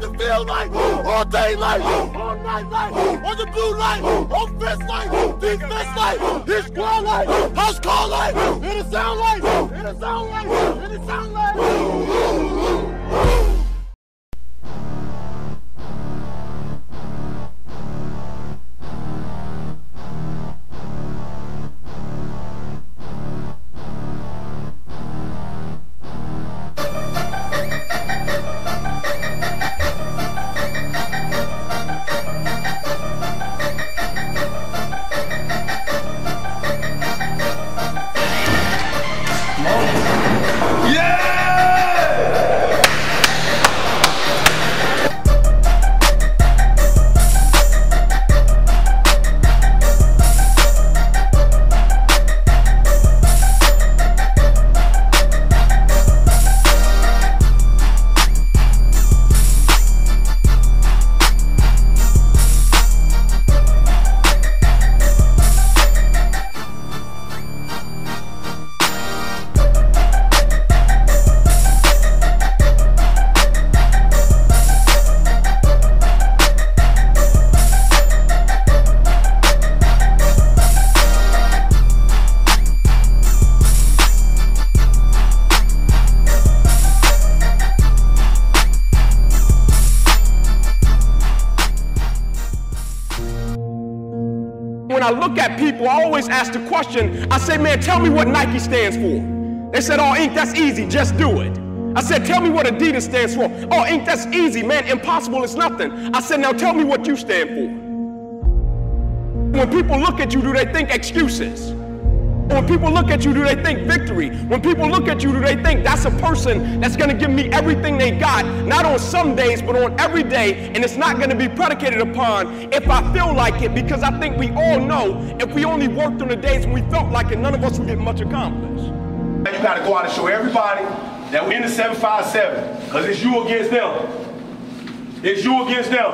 the field light, all day light, all night light, on the blue light, on fist light, defense light, this squad light, house call light, in the sound light, in the sound light, in the sound light. I look at people, I always ask the question, I say, man, tell me what Nike stands for. They said, oh, Ink, that's easy, just do it. I said, tell me what Adidas stands for. Oh, Ink, that's easy, man, impossible is nothing. I said, now tell me what you stand for. When people look at you, do they think excuses? When people look at you, do they think victory? When people look at you, do they think that's a person that's gonna give me everything they got, not on some days, but on every day, and it's not gonna be predicated upon if I feel like it, because I think we all know if we only worked on the days when we felt like it, none of us would get much accomplished. You got to go out and show everybody that we're in the 757 because it's you against them. It's you against them.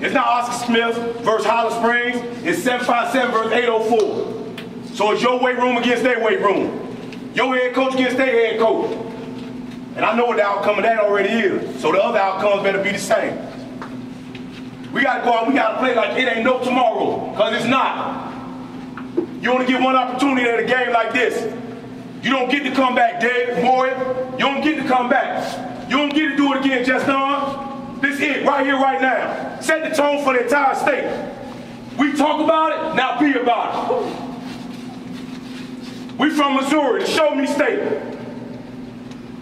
It's not Oscar Smith versus Highland Springs. It's 757 versus 804. So it's your weight room against their weight room. Your head coach against their head coach. And I know what the outcome of that already is. So the other outcomes better be the same. We got to go out, we got to play like it ain't no tomorrow because it's not. You only get one opportunity at a game like this. You don't get to come back dead, boy. You don't get to come back. You don't get to do it again, just done. This it, right here, right now. Set the tone for the entire state. We talk about it, now be about it. We from Missouri, show me state.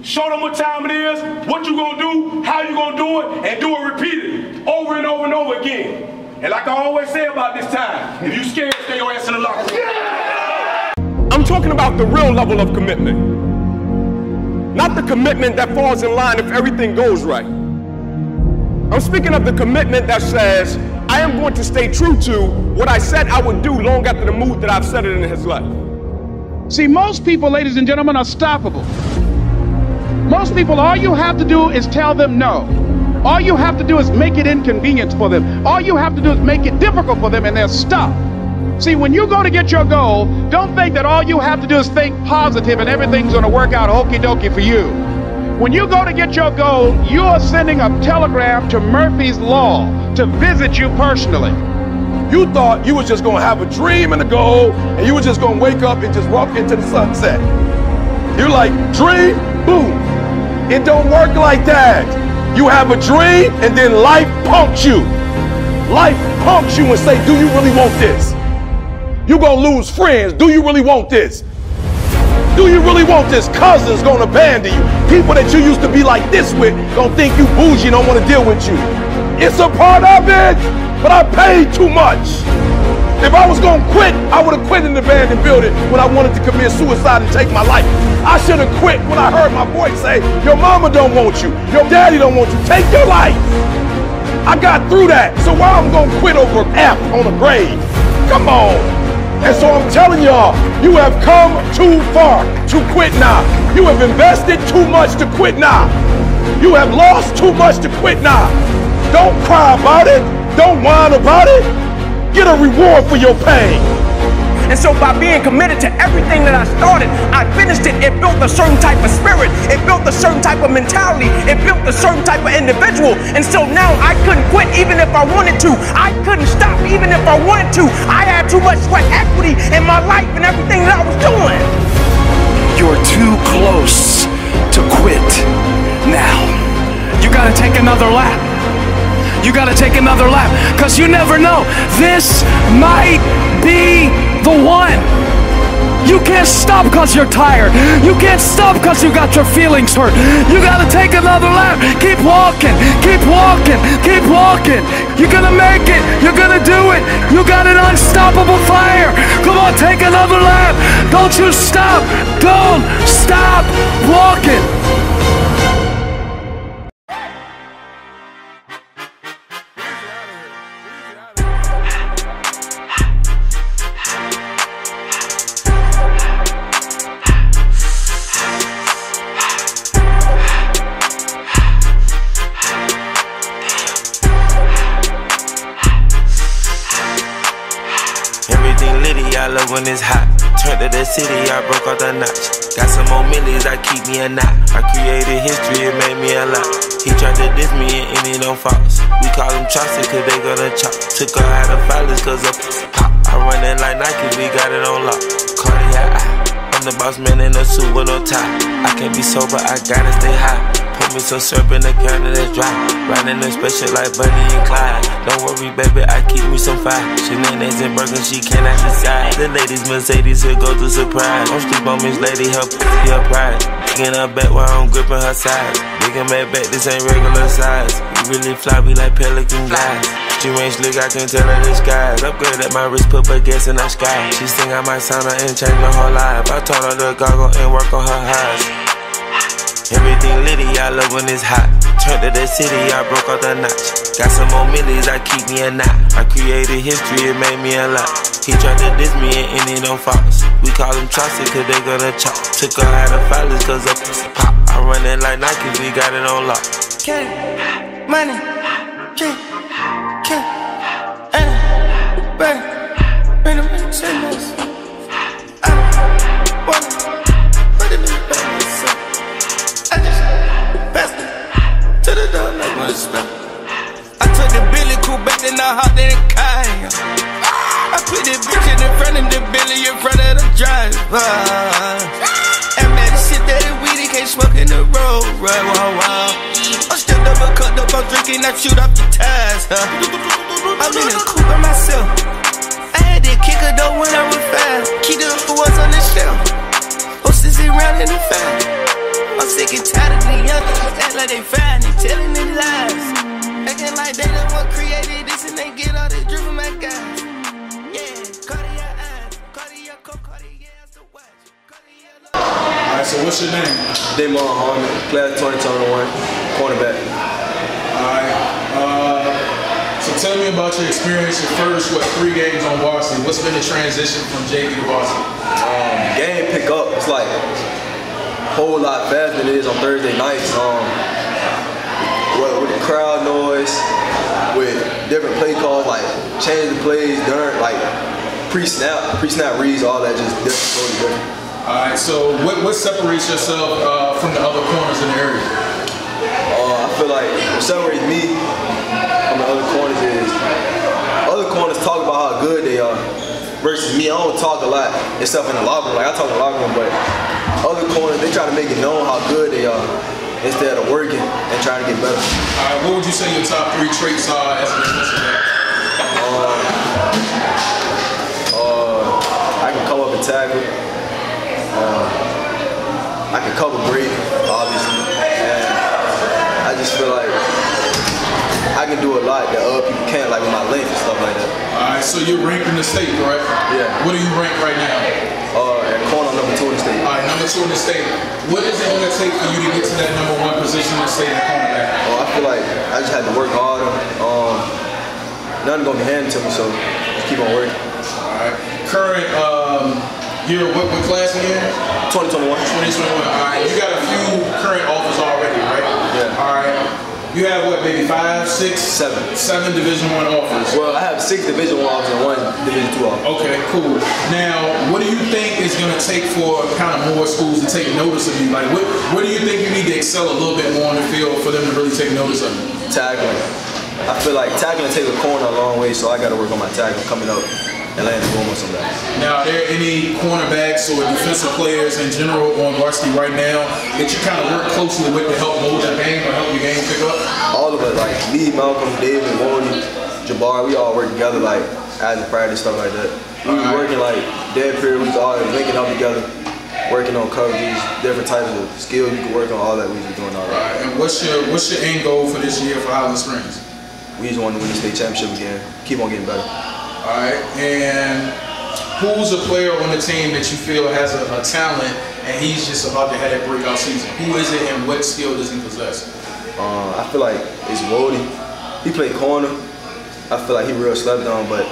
Show them what time it is, what you gonna do, how you gonna do it, and do it repeatedly, over and over and over again. And like I always say about this time, if you scared, stay your ass in the locker room. I'm talking about the real level of commitment. Not the commitment that falls in line if everything goes right. I'm speaking of the commitment that says, I am going to stay true to what I said I would do long after the mood that I've set it in has left. See, most people, ladies and gentlemen, are stoppable. Most people, all you have to do is tell them no. All you have to do is make it inconvenient for them. All you have to do is make it difficult for them, and they'll stop. See, when you go to get your goal, don't think that all you have to do is think positive and everything's going to work out okie dokie for you. When you go to get your goal, you are sending a telegram to Murphy's Law to visit you personally. You thought you was just gonna have a dream and a goal, and you were just gonna wake up and just walk into the sunset. You're like, dream, boom. It don't work like that. You have a dream, and then life punks you. Life punks you and say, do you really want this? you gonna lose friends. Do you really want this? Do you really want this? Cousins gonna abandon you. People that you used to be like this with gonna think you bougie, don't wanna deal with you. It's a part of it, but I paid too much. If I was gonna quit, I would have quit in the abandoned building when I wanted to commit suicide and take my life. I should have quit when I heard my voice say, your mama don't want you, your daddy don't want you, take your life. I got through that, so why I'm gonna quit over F on a grade? Come on. And so I'm telling y'all, you have come too far to quit now. You have invested too much to quit now. You have lost too much to quit now. Don't cry about it. Don't whine about it. Get a reward for your pain. And so by being committed to everything that I started, I finished it. It built a certain type of spirit. It built a certain type of mentality. It built a certain type of individual. And so now I couldn't quit even if I wanted to. I couldn't stop even if I wanted to. I had too much sweat equity in my life and everything that I was doing. You're too close to quit now. You gotta take another lap. You gotta take another lap because you never know. This might be the one. You can't stop because you're tired. You can't stop because you got your feelings hurt. You gotta take another lap. Keep walking. Keep walking. Keep walking. You're gonna make it. You're gonna do it. You got an unstoppable fire. Come on, take another lap. Don't you stop. Don't stop walking. I love when it's hot. Turned to the city, I broke out the notch. Got some more millies, I keep me a knot. I created history, it made me a lot. He tried to diss me and any no faults. We call them chopsticks cause they gonna chop. Took her out of filers cause of pop. I run it like Nike, we got it on lock. Cardiac, I'm the boss man in a suit with no tie. I can't be sober, I gotta stay high. Pour me some syrup in the counter that's dry. Riding the special like Bunny and Clyde. Don't worry, baby, I keep me some fire. Shenanigans and burgers, she cannot decide. The ladies Mercedes here go to surprise. Don't sleep on Miss Lady, her pussy her pride. Digging her back while I'm gripping her sides. Digging back back, this ain't regular size. You really fly, we like pelican guys. She ain't slick, I can tell her skies. Upgrade at my wrist, put baguettes in the sky. She think I might sign her and change her whole life. I told her to goggle and work on her eyes. Everything litty, I love when it's hot. Turned to the city, I broke out the notch. Got some more millies, I keep me a knot. I created history, it made me a lot. He tried to diss me and any no faults. We call them chopsticks cause they gonna chop. Took her out of filers cause of pop. I run it like Nike, we got it on lock. Cash, money, drink, cash, and bang, bring them in singles. I don't in front of the driver. And man, the shit that it weedy can't smoke in the road, right? Wow, wow. I'm still double cut up, I'm drinking, I shoot up the tires. Huh? I'm in the coupe by myself. I had to kick her though when I was fast. Keep the was on the shelf. Horses around in the fan. I'm sick and tired of the young act like they fine and telling their lies. Acting like they the one created this and they get all this drip from my guys. So what's your name? Damon Harmon, class 2021, cornerback. All right. Uh, so tell me about your experience, your first, what, three games on varsity. What's been the transition from JV to varsity? Um, game pick up, it's like a whole lot faster than it is on Thursday nights. Um, with, with the crowd noise, with different play calls, like change the plays during, like pre-snap, pre-snap reads, all that just different, totally different. All right, so what, what separates yourself uh, from the other corners in the area? Uh, I feel like what separates me from the other corners is other corners talk about how good they are versus me. I don't talk a lot except in the locker room. Like I talk in the locker room, but other corners they try to make it known how good they are instead of working and trying to get better. All right, what would you say your top three traits are as a defensive back? Uh, I can come up and tackle. Uh, I can cover great, obviously. And I just feel like I can do a lot that other people can't, like with my length and stuff like that. All right, so you're ranked in the state, right? Yeah. What are you ranked right now? Uh, at corner number two in the state. All right, number two in the state. What is it going to take for you to get to that number one position in the state at cornerback? Oh, I feel like I just had to work harder. Um, nothing gonna be handed to me, so just keep on working. All right. Current, um, you're what, what class again? 2021. 2021. All right. You got a few current offers already, right? Yeah. All right. You have what, maybe five, six, Seven. seven Division One offers. Well, I have six Division One offers and one Division Two offer. Okay, cool. Now, what do you think is going to take for kind of more schools to take notice of you? Like, what, what do you think you need to excel a little bit more on the field for them to really take notice of you? Tackling. I feel like tackling takes a corner a long way, so I got to work on my tackling coming up boom on somebody. Now, are there any cornerbacks or defensive players in general on varsity right now that you kind of work closely with to help mold your game or help your game pick up? All of us, like me, Malcolm, David, Wody, Jabbar, we all work together, like as a practice stuff like that. We was working like dead period, we was all linking up together, working on coverages, different types of skills you can work on. All that we was doing all that. And what's your what's your end goal for this year for Highland Springs? We just want to win the state championship again. Keep on getting better. All right, and who's a player on the team that you feel has a, a talent and he's just about to have that breakout season? Who is it and what skill does he possess? Uh, I feel like it's Wody. He played corner. I feel like he real slept on, but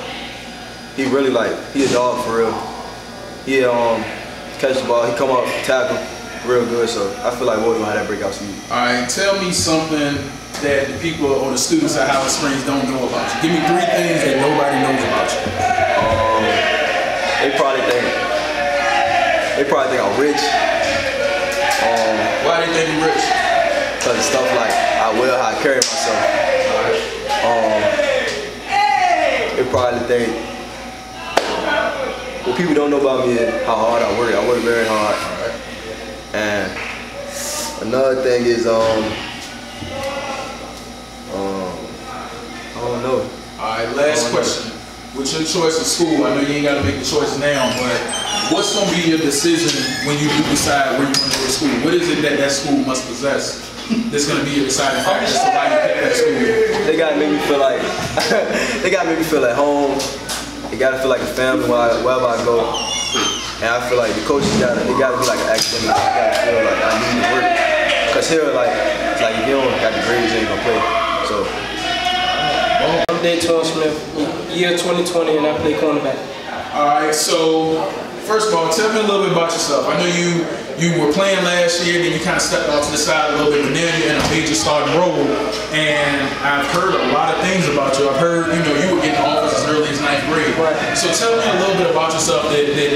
he really like he a dog for real. He um catch the ball, he come up, tackle, real good. So I feel like Wody gonna have that breakout season. All right, tell me something that the people or the students at Highland Springs don't know about you. Give me three things that nobody knows about you. Um, they probably think they probably think I'm rich. Um, Why they think you rich? cause of stuff like I will, how I carry myself. Um, they probably think what people don't know about me is how hard I work. I work very hard. And another thing is um, All right, last question. With your choice of school, I know you ain't got to make the choice now, but what's going to be your decision when you do decide where you're going to go to school? What is it that that school must possess that's going to be your deciding factor as to why you pick that school? They gotta make me feel like they gotta make me feel at home. They gotta feel like a family wherever I go. And I feel like the coaches gotta they gotta be like an academic. I gotta feel like I need to work. Cause here like like if you don't got the grades, you ain't gonna play. So Dayton Smith, year 2020, and I play cornerback. All right, so first of all, tell me a little bit about yourself. I know you you were playing last year, then you kind of stepped off to the side a little bit, but now you're in a major starting role. And I've heard a lot of things about you. I've heard you know you were getting offers as early as ninth grade. Right. So tell me a little bit about yourself that, that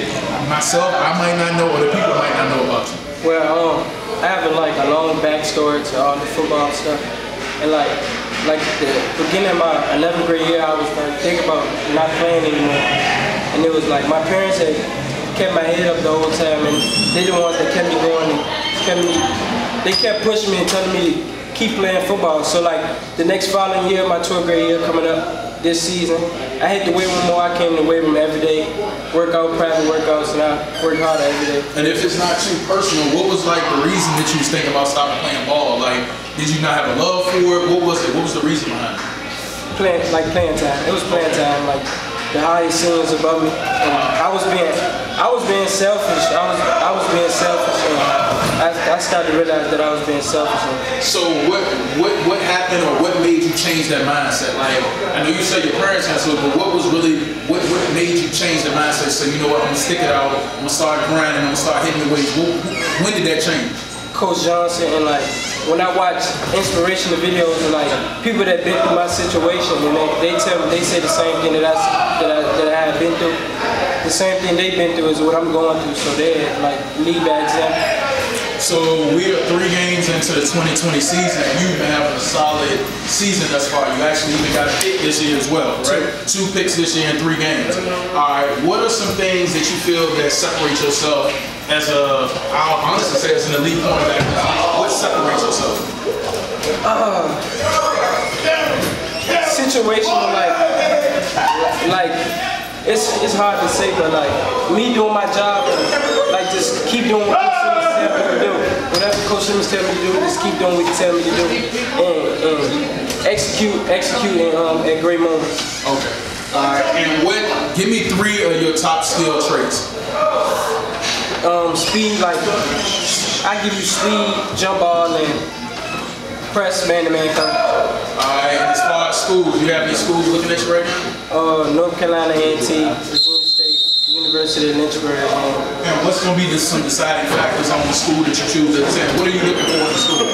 myself I might not know or the people might not know about you. Well, um, I have a, like a long backstory to all the football stuff, and like, like the beginning of my 11th grade year, I was thinking about not playing anymore, and it was like my parents had kept my head up the whole time, and they the ones that kept me going, kept me, they kept pushing me and telling me to keep playing football. So like the next following year, my 12th grade year coming up this season, I hit the weight room more. I came to the weight room every day, work out private workouts, and I work harder every day. And if it's not too personal, what was like the reason that you was thinking about stopping playing ball? Like, did you not have a love for it? What was it? What was the reason behind it? playing like playing time. It was playing time. Like the highest scenes above me. And I was being I was being selfish. I was I was being selfish. I, I started to realize that I was being selfish. So what what what happened or what made you change that mindset? Like I know you said your parents had to, but what was really what what made you change the mindset? So you know what, I'm gonna stick it out. I'm gonna start grinding. I'm gonna start hitting the weights. Wh- wh- When did that change? Coach Johnson and like when I watch inspirational videos and like people that been through my situation and they, they tell me they say the same thing that I that I that I have been through. The same thing they've been through is what I'm going through. So they like lead by example. So we are three games into the 2020 season, and you've been having a solid season thus far. You actually even got a pick this year as well, right? Two picks this year in three games. All right, what are some things that you feel that separate yourself as a, I'll honestly say as an elite point cornerback? What separates yourself? Uh, situational like like it's it's hard to say but like me doing my job and like just keep doing what Coach Simmons tell me to do. Simmons tell me to do, just keep doing what he tell me to do and, and execute execute in, um, at great moments. Okay. All right, and what, give me three of your top skill traits. Um, speed like I give you speed, jump ball and press man to man coverage. All right, as far as schools, you have any schools looking at you right now? Uh, North Carolina A&T, Virginia State, University of Lynchburg, and And what's going to be the, some deciding factors on the school that you choose to attend? What are you looking for in the school?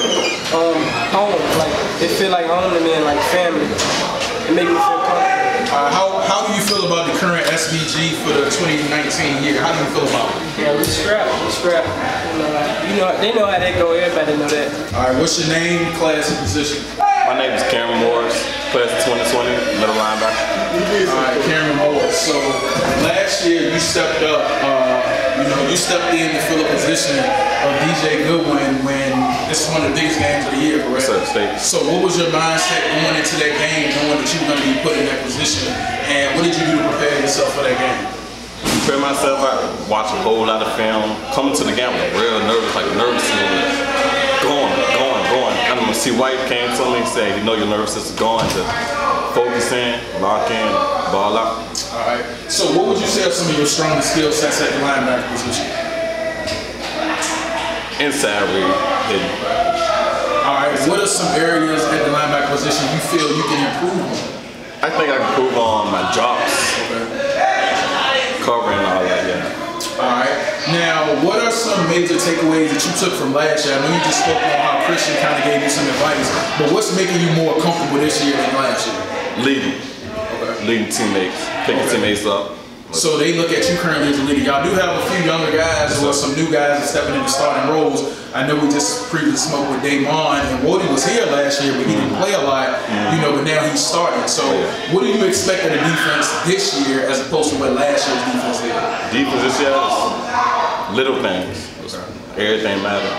um, home, like it feel like home to me and like family. It make me feel comfortable. Uh, how, how do you feel about the current SVG for the 2019 year? How do you feel about it? Yeah, we scrap, we scrap. You know, you know, they know how they go. Everybody know that. All right, what's your name, class, and position? My name is Cameron Morris, class of 2020, middle linebacker. All right, Cameron Morris. So last year you stepped up. Uh, you know, you stepped in to fill a position of DJ Goodwin when this is one of the biggest games of the year, correct? State. So what was your mindset going into that game, knowing that you were going to be put in that position, and what did you do to prepare yourself for that game? Prepare myself out, watch a whole lot of film, coming to the game like real nervous, like nervous going, going. I remember C. White came to me and said, you know your nervous system going to focus in, lock in, ball out. All right. So what would you say are some of your strongest skill sets at the linebacker position? Inside read, hitting. All right. What are some areas at the linebacker position you feel you can improve on? I think I can improve on my drops, covering and all that. All right. Now, what are some major takeaways that you took from last year? I know you just spoke on how Christian kind of gave you some advice, but what's making you more comfortable this year than last year? Leading. Leading teammates, picking teammates up. So they look at you currently as a leader. Y'all do have a few younger guys or some new guys that stepping into starting roles. I know we just previously spoke with Damon and Woody was here last year, but he didn't play a lot, you know, but now he's starting. So what do you expect of the defense this year as opposed to what last year's defense did? Defense this year little things. Everything matters.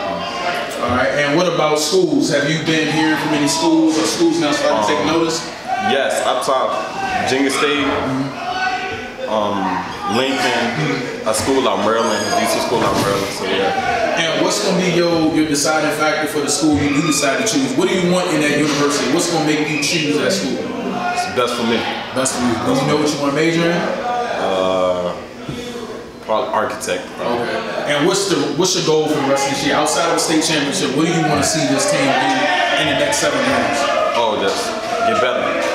All right, and what about schools? Have you been hearing from any schools or schools now starting to take um, notice? Yes, up top, Virginia State, mm-hmm. Um, Lincoln, a school out Maryland, a decent school out Maryland, so yeah. And what's going to be your, your deciding factor for the school you do decide to choose? What do you want in that university? What's going to make you choose that school? It's best for me. Best for you. Do you know what you want to major in? Uh, probably architect. Okay. And what's the what's your goal for the rest of this year? Outside of the state championship, what do you want to see this team do in the next seven games? Oh, just get better.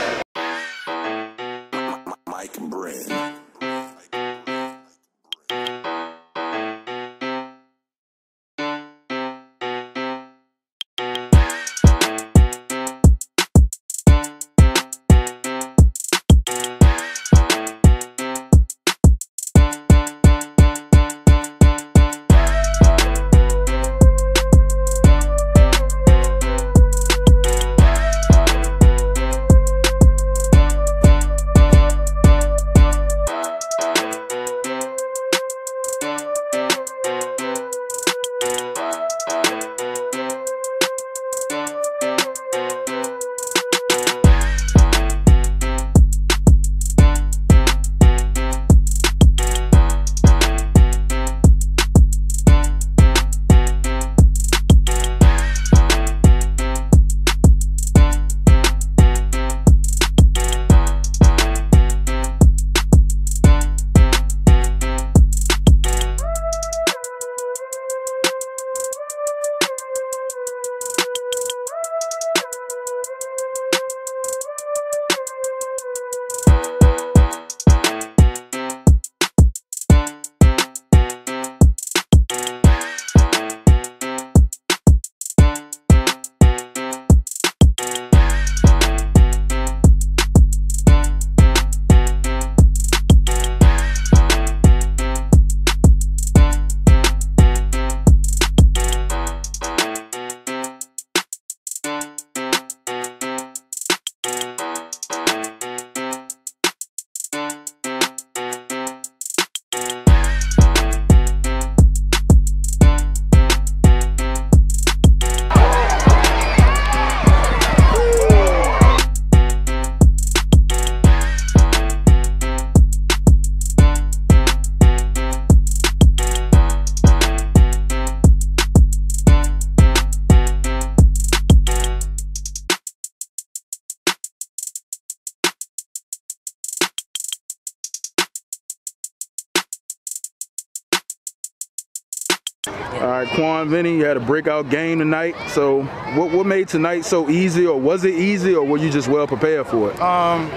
All right, Quan Vinny, you had a breakout game tonight. So, what what made tonight so easy, or was it easy, or were you just well prepared for it? Um,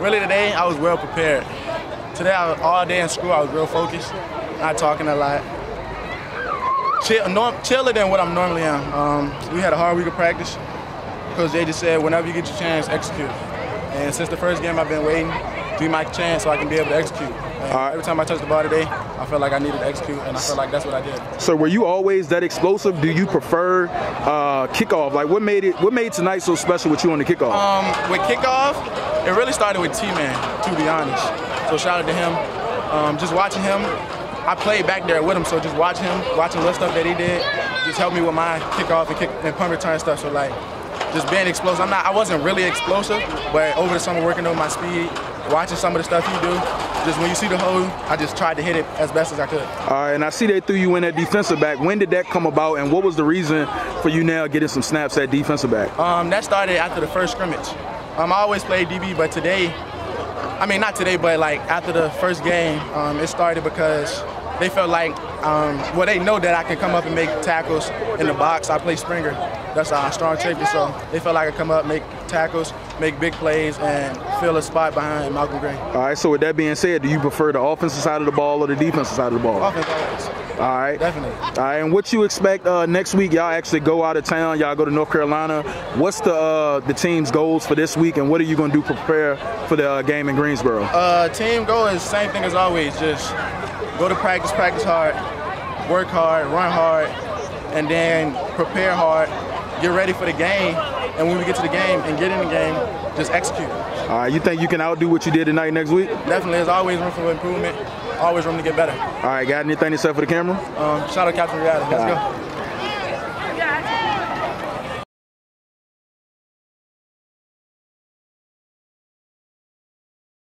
really today I was well prepared. Today I was, all day in school I was real focused, not talking a lot. Chill, norm, chiller than what I'm normally am. Um, we had a hard week of practice, Coach Jay just said, whenever you get your chance, execute. And since the first game, I've been waiting to be my chance so I can be able to execute. Every time I touch the ball today, I felt like I needed to execute, and I felt like that's what I did. So were you always that explosive? Do you prefer uh, kickoff? Like what made it? What made tonight so special with you on the kickoff? Um, with kickoff, it really started with T-Man, to be honest. So shout out to him. Um, just watching him, I played back there with him, so just watching him, watching little stuff that he did, just helped me with my kickoff and kick and punt return stuff. So like, just being explosive. I'm not. I wasn't really explosive, but over the summer working on my speed, watching some of the stuff he do, just when you see the hole, I just tried to hit it as best as I could. All right, and I see they threw you in at defensive back. When did that come about, and what was the reason for you now getting some snaps at defensive back? Um, that started after the first scrimmage. Um, I always played DB, but today, I mean not today, but like after the first game, um, it started because they felt like, um, well, they know that I can come up and make tackles in the box. I play Springer. That's our strong safety, so they felt like I could come up, make tackles, make big plays, and fill a spot behind Malcolm Green. All right. So with that being said, do you prefer the offensive side of the ball or the defensive side of the ball? Offense always. All right. Definitely. All right. And what you expect uh, next week? Y'all actually go out of town. Y'all go to North Carolina. What's the uh, the team's goals for this week, and what are you going to do prepare for the uh, game in Greensboro? Uh, team goal is same thing as always. Just go to practice, practice hard, work hard, run hard, and then prepare hard, get ready for the game. And when we get to the game and get in the game, just execute. All right. You think you can outdo what you did tonight next week? Definitely, there's always room for improvement, always room to get better. All right. Got anything to say for the camera? Um, shout out Capturing Reality. Let's All go. right.